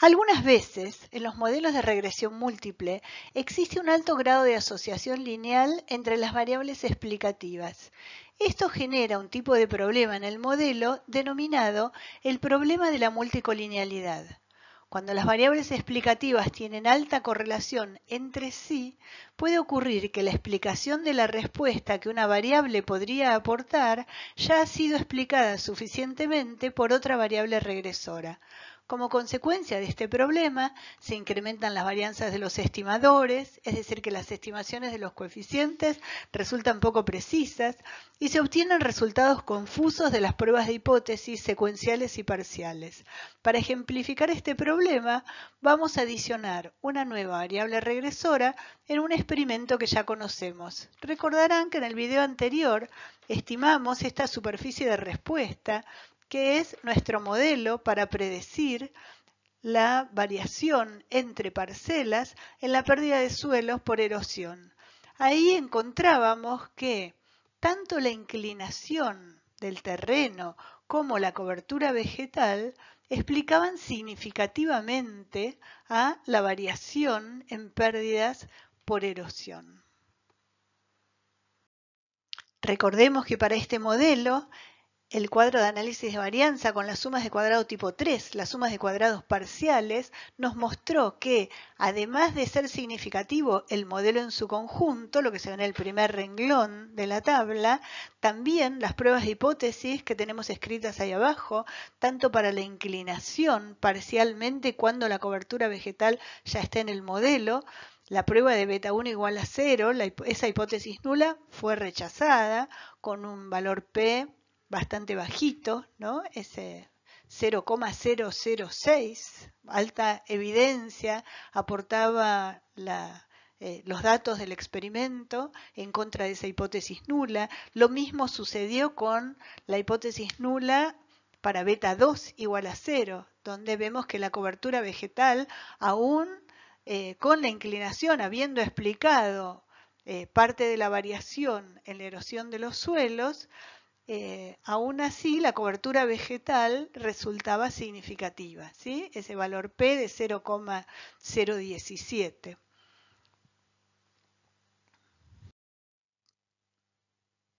Algunas veces, en los modelos de regresión múltiple, existe un alto grado de asociación lineal entre las variables explicativas. Esto genera un tipo de problema en el modelo denominado el problema de la multicolinealidad. Cuando las variables explicativas tienen alta correlación entre sí, puede ocurrir que la explicación de la respuesta que una variable podría aportar ya ha sido explicada suficientemente por otra variable regresora. Como consecuencia de este problema, se incrementan las varianzas de los estimadores, es decir, que las estimaciones de los coeficientes resultan poco precisas y se obtienen resultados confusos de las pruebas de hipótesis secuenciales y parciales. Para ejemplificar este problema, vamos a adicionar una nueva variable regresora en un experimento que ya conocemos. Recordarán que en el video anterior estimamos esta superficie de respuesta que es nuestro modelo para predecir la variación entre parcelas en la pérdida de suelos por erosión. Ahí encontrábamos que tanto la inclinación del terreno como la cobertura vegetal explicaban significativamente a la variación en pérdidas por erosión. Recordemos que para este modelo el cuadro de análisis de varianza con las sumas de cuadrado tipo 3, las sumas de cuadrados parciales, nos mostró que, además de ser significativo el modelo en su conjunto, lo que se ve en el primer renglón de la tabla, también las pruebas de hipótesis que tenemos escritas ahí abajo, tanto para la inclinación parcialmente cuando la cobertura vegetal ya está en el modelo, la prueba de beta 1 igual a 0, esa hipótesis nula fue rechazada con un valor P bastante bajito, ¿no? Ese 0,006, alta evidencia, aportaba eh, los datos del experimento en contra de esa hipótesis nula. Lo mismo sucedió con la hipótesis nula para beta 2 igual a 0, donde vemos que la cobertura vegetal, aún eh, con la inclinación, habiendo explicado eh, parte de la variación en la erosión de los suelos, eh, aún así la cobertura vegetal resultaba significativa, ¿sí? ese valor P de 0,017.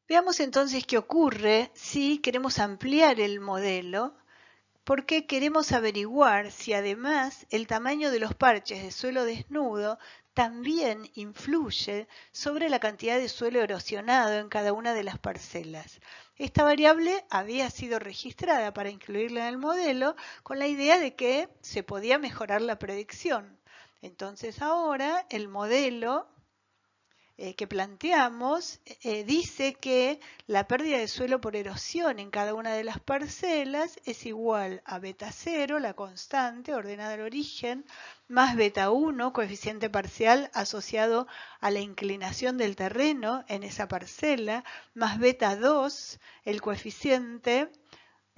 Veamos entonces qué ocurre si queremos ampliar el modelo, porque queremos averiguar si además el tamaño de los parches de suelo desnudo también influye sobre la cantidad de suelo erosionado en cada una de las parcelas. Esta variable había sido registrada para incluirla en el modelo con la idea de que se podía mejorar la predicción. Entonces ahora el modelo eh, que planteamos eh, dice que la pérdida de suelo por erosión en cada una de las parcelas es igual a beta 0, la constante ordenada al origen, más beta 1, coeficiente parcial asociado a la inclinación del terreno en esa parcela, más beta 2, el coeficiente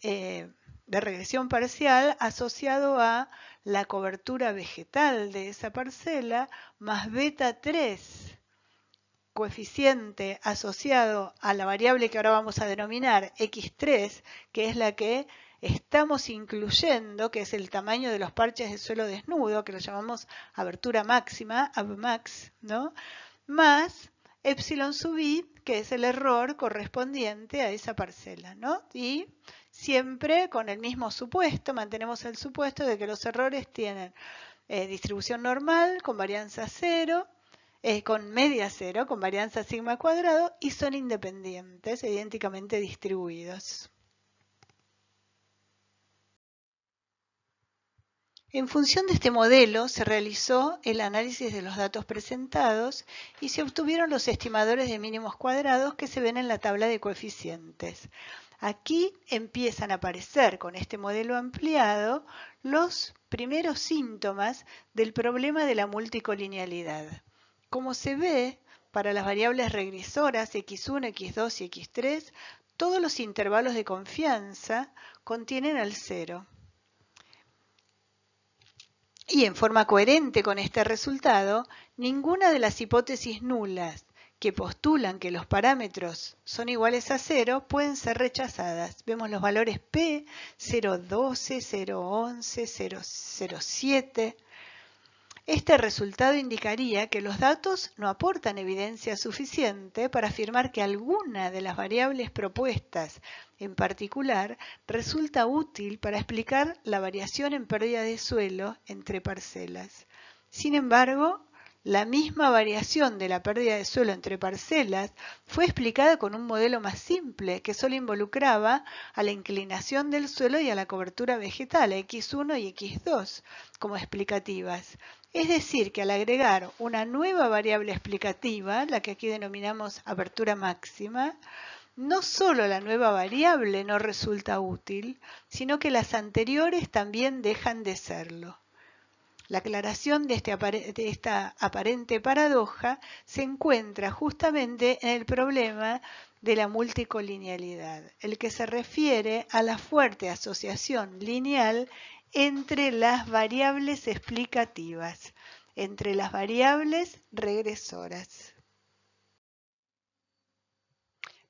eh, de regresión parcial asociado a la cobertura vegetal de esa parcela, más beta 3, coeficiente asociado a la variable que ahora vamos a denominar x3, que es la que estamos incluyendo, que es el tamaño de los parches de suelo desnudo, que lo llamamos abertura máxima, abmax, ¿no? más epsilon sub que es el error correspondiente a esa parcela. ¿no? Y siempre con el mismo supuesto, mantenemos el supuesto de que los errores tienen eh, distribución normal con varianza cero, eh, con media cero, con varianza sigma cuadrado, y son independientes, idénticamente distribuidos. En función de este modelo se realizó el análisis de los datos presentados y se obtuvieron los estimadores de mínimos cuadrados que se ven en la tabla de coeficientes. Aquí empiezan a aparecer con este modelo ampliado los primeros síntomas del problema de la multicolinealidad. Como se ve, para las variables regresoras x1, x2 y x3, todos los intervalos de confianza contienen al cero. Y en forma coherente con este resultado, ninguna de las hipótesis nulas que postulan que los parámetros son iguales a cero pueden ser rechazadas. Vemos los valores P, 0,12, 0,11, 0,07. Este resultado indicaría que los datos no aportan evidencia suficiente para afirmar que alguna de las variables propuestas en particular resulta útil para explicar la variación en pérdida de suelo entre parcelas. Sin embargo, la misma variación de la pérdida de suelo entre parcelas fue explicada con un modelo más simple que solo involucraba a la inclinación del suelo y a la cobertura vegetal, X1 y X2, como explicativas. Es decir, que al agregar una nueva variable explicativa, la que aquí denominamos apertura máxima, no solo la nueva variable no resulta útil, sino que las anteriores también dejan de serlo. La aclaración este de, esta aparente paradoja se encuentra justamente en el problema de la multicolinealidad, el que se refiere a la fuerte asociación lineal entre las variables explicativas, entre las variables regresoras.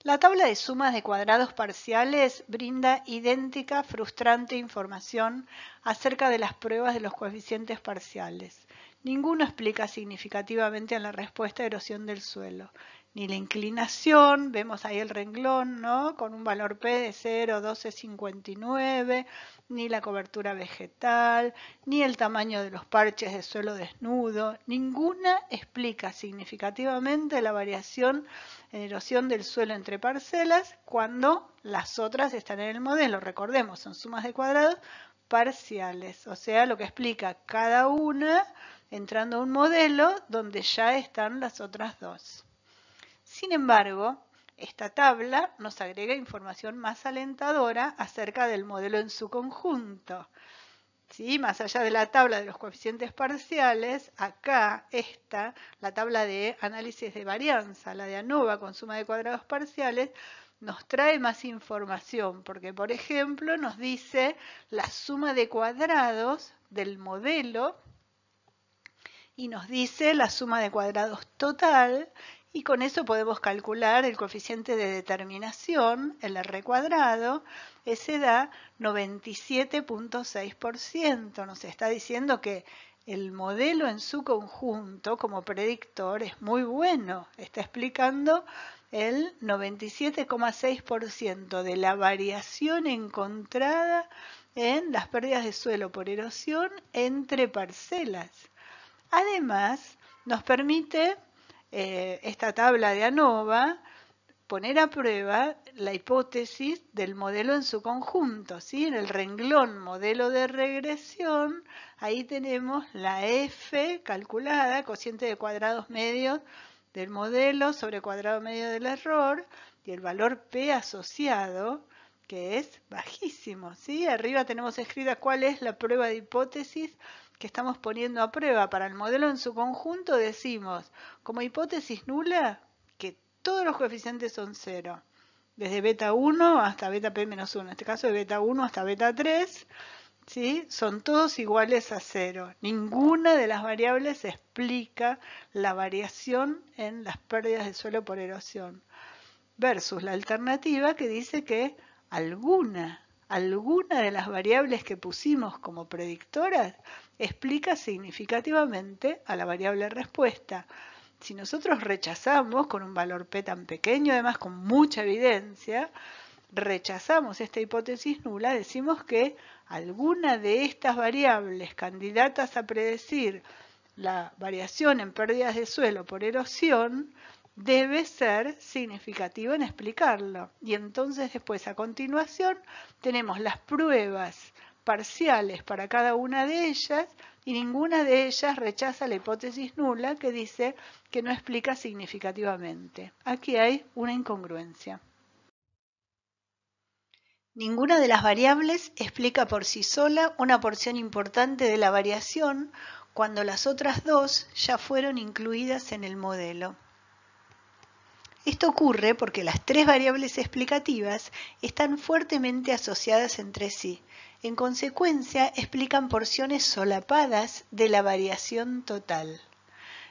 La tabla de sumas de cuadrados parciales brinda idéntica frustrante información acerca de las pruebas de los coeficientes parciales. Ninguno explica significativamente la respuesta de erosión del suelo ni la inclinación, vemos ahí el renglón, ¿no? Con un valor P de 0,1259, ni la cobertura vegetal, ni el tamaño de los parches de suelo desnudo, ninguna explica significativamente la variación en erosión del suelo entre parcelas cuando las otras están en el modelo. Recordemos, son sumas de cuadrados parciales, o sea, lo que explica cada una entrando a un modelo donde ya están las otras dos. Sin embargo, esta tabla nos agrega información más alentadora acerca del modelo en su conjunto. ¿Sí? Más allá de la tabla de los coeficientes parciales, acá está la tabla de análisis de varianza, la de ANOVA con suma de cuadrados parciales, nos trae más información, porque por ejemplo nos dice la suma de cuadrados del modelo y nos dice la suma de cuadrados total y con eso podemos calcular el coeficiente de determinación, el R cuadrado, ese da 97.6%. Nos está diciendo que el modelo en su conjunto como predictor es muy bueno. Está explicando el 97,6% de la variación encontrada en las pérdidas de suelo por erosión entre parcelas. Además, nos permite eh, esta tabla de ANOVA poner a prueba la hipótesis del modelo en su conjunto. ¿sí? En el renglón modelo de regresión, ahí tenemos la F calculada, cociente de cuadrados medios del modelo sobre cuadrado medio del error, y el valor P asociado, que es bajísimo. ¿sí? Arriba tenemos escrita cuál es la prueba de hipótesis que estamos poniendo a prueba para el modelo en su conjunto, decimos como hipótesis nula que todos los coeficientes son cero, desde beta 1 hasta beta p menos 1, en este caso de beta 1 hasta beta 3, ¿sí? son todos iguales a cero. Ninguna de las variables explica la variación en las pérdidas de suelo por erosión, versus la alternativa que dice que alguna alguna de las variables que pusimos como predictoras explica significativamente a la variable respuesta. Si nosotros rechazamos con un valor p tan pequeño, además con mucha evidencia, rechazamos esta hipótesis nula, decimos que alguna de estas variables candidatas a predecir la variación en pérdidas de suelo por erosión debe ser significativo en explicarlo. Y entonces después a continuación tenemos las pruebas parciales para cada una de ellas y ninguna de ellas rechaza la hipótesis nula que dice que no explica significativamente. Aquí hay una incongruencia. Ninguna de las variables explica por sí sola una porción importante de la variación cuando las otras dos ya fueron incluidas en el modelo. Esto ocurre porque las tres variables explicativas están fuertemente asociadas entre sí. En consecuencia, explican porciones solapadas de la variación total.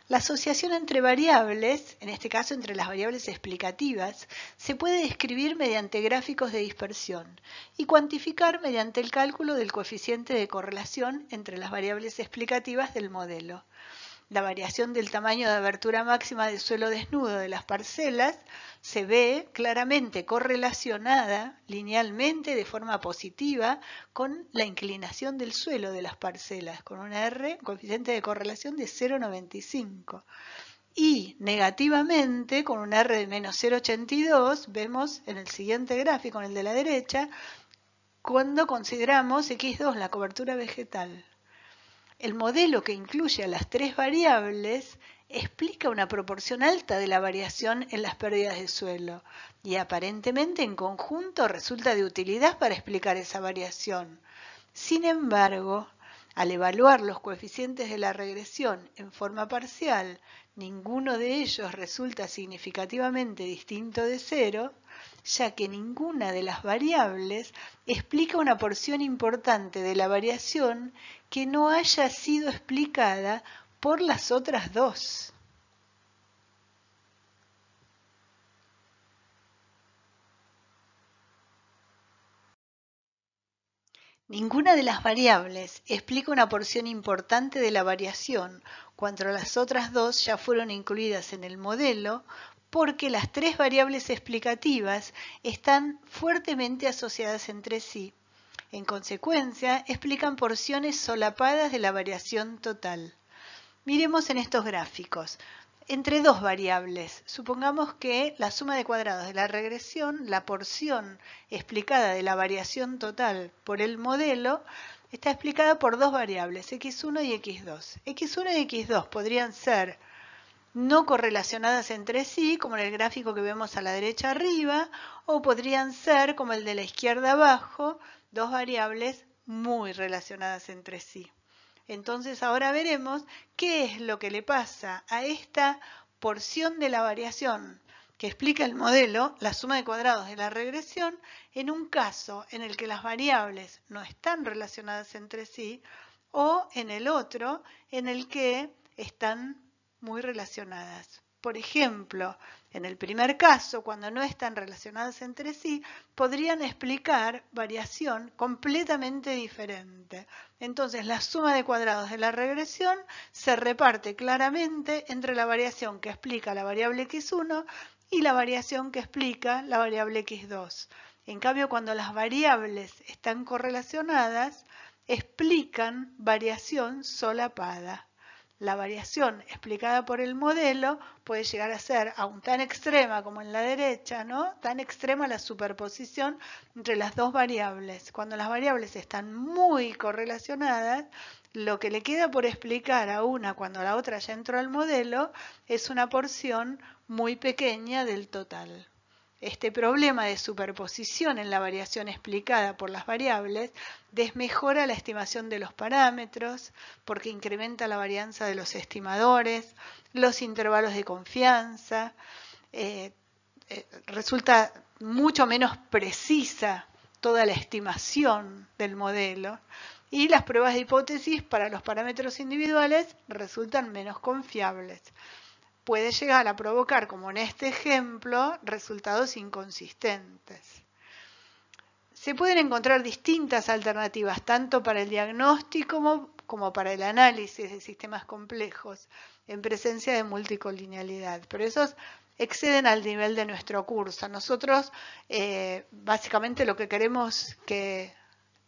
La asociación entre variables, en este caso entre las variables explicativas, se puede describir mediante gráficos de dispersión y cuantificar mediante el cálculo del coeficiente de correlación entre las variables explicativas del modelo la variación del tamaño de abertura máxima del suelo desnudo de las parcelas se ve claramente correlacionada linealmente de forma positiva con la inclinación del suelo de las parcelas, con un R, coeficiente de correlación de 0,95. Y negativamente, con un R de menos 0,82, vemos en el siguiente gráfico, en el de la derecha, cuando consideramos X2, la cobertura vegetal. El modelo que incluye a las tres variables explica una proporción alta de la variación en las pérdidas de suelo y aparentemente en conjunto resulta de utilidad para explicar esa variación. Sin embargo, al evaluar los coeficientes de la regresión en forma parcial, ninguno de ellos resulta significativamente distinto de cero, ya que ninguna de las variables explica una porción importante de la variación que no haya sido explicada por las otras dos. Ninguna de las variables explica una porción importante de la variación cuando las otras dos ya fueron incluidas en el modelo porque las tres variables explicativas están fuertemente asociadas entre sí. En consecuencia, explican porciones solapadas de la variación total. Miremos en estos gráficos. Entre dos variables, supongamos que la suma de cuadrados de la regresión, la porción explicada de la variación total por el modelo, está explicada por dos variables, x1 y x2. x1 y x2 podrían ser no correlacionadas entre sí, como en el gráfico que vemos a la derecha arriba, o podrían ser, como el de la izquierda abajo, dos variables muy relacionadas entre sí. Entonces ahora veremos qué es lo que le pasa a esta porción de la variación que explica el modelo, la suma de cuadrados de la regresión, en un caso en el que las variables no están relacionadas entre sí o en el otro en el que están muy relacionadas. Por ejemplo, en el primer caso, cuando no están relacionadas entre sí, podrían explicar variación completamente diferente. Entonces, la suma de cuadrados de la regresión se reparte claramente entre la variación que explica la variable x1 y la variación que explica la variable x2. En cambio, cuando las variables están correlacionadas, explican variación solapada la variación explicada por el modelo puede llegar a ser aún tan extrema como en la derecha, ¿no? Tan extrema la superposición entre las dos variables. Cuando las variables están muy correlacionadas, lo que le queda por explicar a una cuando la otra ya entró al modelo es una porción muy pequeña del total. Este problema de superposición en la variación explicada por las variables desmejora la estimación de los parámetros porque incrementa la varianza de los estimadores, los intervalos de confianza, eh, eh, resulta mucho menos precisa toda la estimación del modelo y las pruebas de hipótesis para los parámetros individuales resultan menos confiables puede llegar a provocar, como en este ejemplo, resultados inconsistentes. Se pueden encontrar distintas alternativas, tanto para el diagnóstico como, para el análisis de sistemas complejos, en presencia de multicolinealidad, pero esos exceden al nivel de nuestro curso. Nosotros, eh, básicamente, lo que queremos que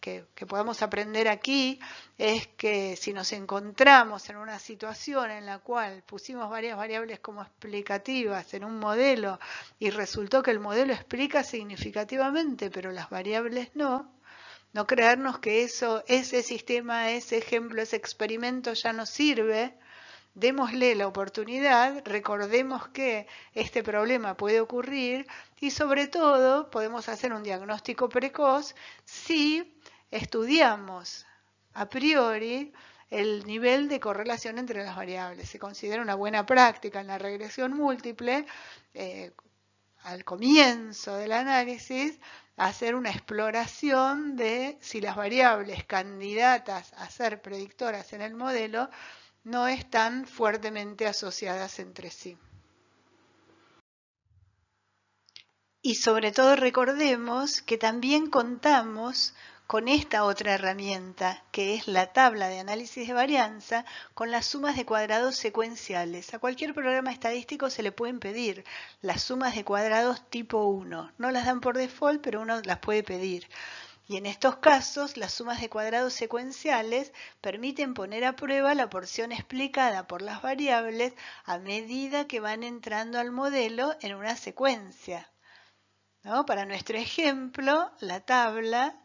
que, podemos aprender aquí es que si nos encontramos en una situación en la cual pusimos varias variables como explicativas en un modelo y resultó que el modelo explica significativamente, pero las variables no, no creernos que eso, ese sistema, ese ejemplo, ese experimento ya no sirve, démosle la oportunidad, recordemos que este problema puede ocurrir y sobre todo podemos hacer un diagnóstico precoz si estudiamos a priori el nivel de correlación entre las variables. Se considera una buena práctica en la regresión múltiple, eh, al comienzo del análisis, hacer una exploración de si las variables candidatas a ser predictoras en el modelo no están fuertemente asociadas entre sí. Y sobre todo recordemos que también contamos con esta otra herramienta, que es la tabla de análisis de varianza, con las sumas de cuadrados secuenciales. A cualquier programa estadístico se le pueden pedir las sumas de cuadrados tipo 1. No las dan por default, pero uno las puede pedir. Y en estos casos, las sumas de cuadrados secuenciales permiten poner a prueba la porción explicada por las variables a medida que van entrando al modelo en una secuencia. Para nuestro ejemplo, la tabla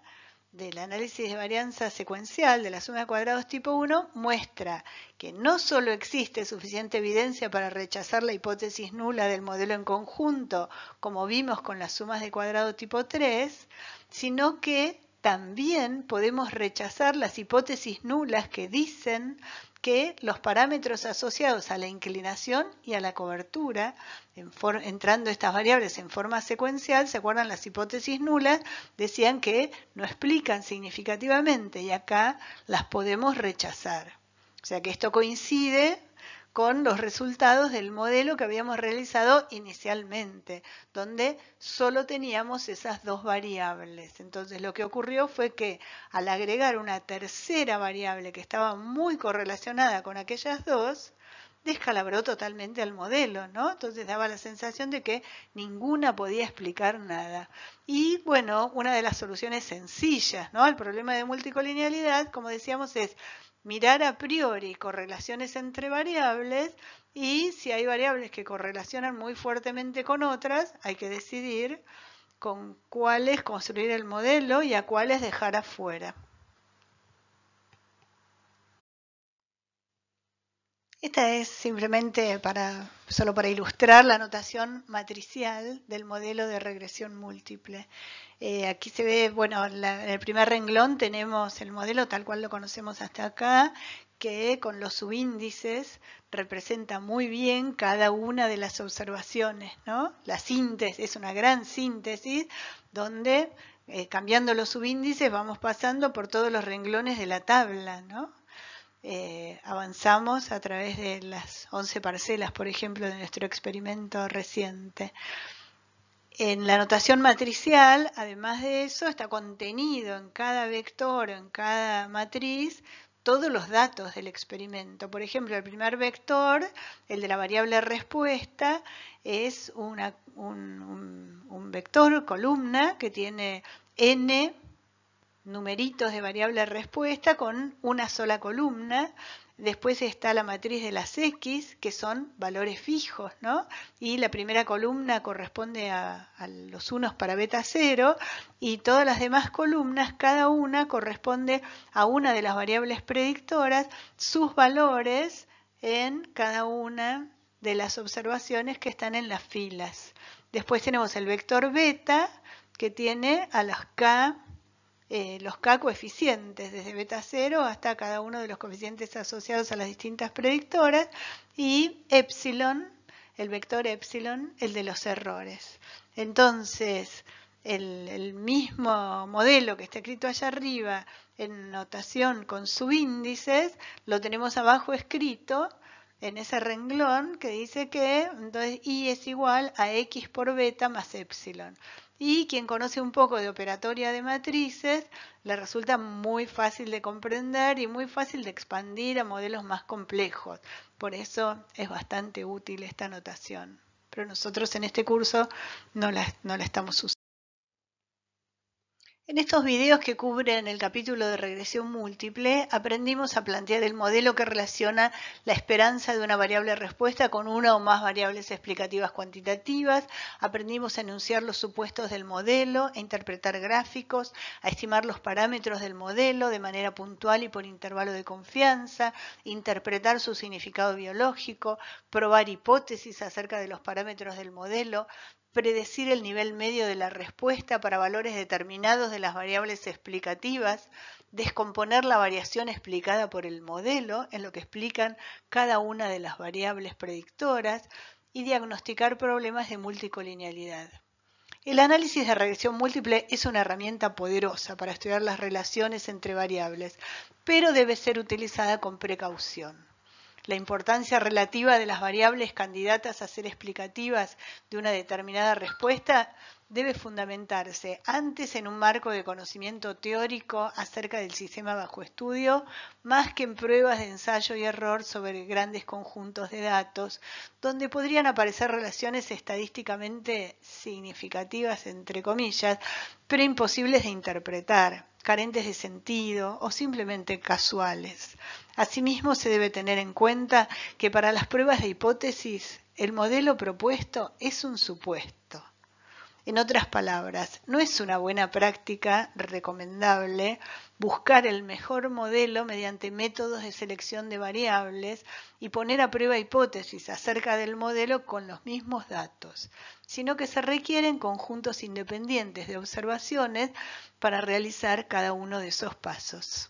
del análisis de varianza secuencial de la suma de cuadrados tipo 1 muestra que no solo existe suficiente evidencia para rechazar la hipótesis nula del modelo en conjunto, como vimos con las sumas de cuadrado tipo 3, sino que también podemos rechazar las hipótesis nulas que dicen que los parámetros asociados a la inclinación y a la cobertura, entrando estas variables en forma secuencial, ¿se acuerdan? Las hipótesis nulas decían que no explican significativamente y acá las podemos rechazar. O sea que esto coincide con los resultados del modelo que habíamos realizado inicialmente, donde solo teníamos esas dos variables. Entonces lo que ocurrió fue que al agregar una tercera variable que estaba muy correlacionada con aquellas dos, descalabró totalmente al modelo, ¿no? Entonces daba la sensación de que ninguna podía explicar nada. Y bueno, una de las soluciones sencillas, ¿no? Al problema de multicolinealidad, como decíamos, es mirar a priori correlaciones entre variables y si hay variables que correlacionan muy fuertemente con otras, hay que decidir con cuáles construir el modelo y a cuáles dejar afuera. Esta es simplemente para, solo para ilustrar la notación matricial del modelo de regresión múltiple. Eh, aquí se ve, bueno, en el primer renglón tenemos el modelo tal cual lo conocemos hasta acá, que con los subíndices representa muy bien cada una de las observaciones, ¿no? La síntesis es una gran síntesis donde eh, cambiando los subíndices vamos pasando por todos los renglones de la tabla, ¿no? Eh, avanzamos a través de las 11 parcelas, por ejemplo, de nuestro experimento reciente. En la notación matricial, además de eso, está contenido en cada vector o en cada matriz todos los datos del experimento. Por ejemplo, el primer vector, el de la variable respuesta, es un, un vector columna que tiene n numeritos de variable respuesta con una sola columna. Después está la matriz de las X, que son valores fijos, ¿no? Y la primera columna corresponde a, los unos para beta 0 y todas las demás columnas, cada una corresponde a una de las variables predictoras, sus valores en cada una de las observaciones que están en las filas. Después tenemos el vector beta, que tiene a las K eh, los K coeficientes, desde beta 0 hasta cada uno de los coeficientes asociados a las distintas predictoras, y epsilon, el vector epsilon, el de los errores. Entonces, el, el, mismo modelo que está escrito allá arriba en notación con subíndices, lo tenemos abajo escrito en ese renglón que dice que entonces i es igual a x por beta más epsilon. Y quien conoce un poco de operatoria de matrices, le resulta muy fácil de comprender y muy fácil de expandir a modelos más complejos. Por eso es bastante útil esta notación. Pero nosotros en este curso no la, no la estamos usando. En estos videos que cubren el capítulo de regresión múltiple, aprendimos a plantear el modelo que relaciona la esperanza de una variable respuesta con una o más variables explicativas cuantitativas, aprendimos a enunciar los supuestos del modelo, a interpretar gráficos, a estimar los parámetros del modelo de manera puntual y por intervalo de confianza, interpretar su significado biológico, probar hipótesis acerca de los parámetros del modelo, predecir el nivel medio de la respuesta para valores determinados de las variables explicativas, descomponer la variación explicada por el modelo en lo que explican cada una de las variables predictoras y diagnosticar problemas de multicolinealidad. El análisis de regresión múltiple es una herramienta poderosa para estudiar las relaciones entre variables, pero debe ser utilizada con precaución. La importancia relativa de las variables candidatas a ser explicativas de una determinada respuesta debe fundamentarse antes en un marco de conocimiento teórico acerca del sistema bajo estudio, más que en pruebas de ensayo y error sobre grandes conjuntos de datos, donde podrían aparecer relaciones estadísticamente significativas, entre comillas, pero imposibles de interpretar, carentes de sentido o simplemente casuales. Asimismo, se debe tener en cuenta que para las pruebas de hipótesis, el modelo propuesto es un supuesto en otras palabras, no es una buena práctica recomendable buscar el mejor modelo mediante métodos de selección de variables y poner a prueba hipótesis acerca del modelo con los mismos datos, sino que se requieren conjuntos independientes de observaciones para realizar cada uno de esos pasos.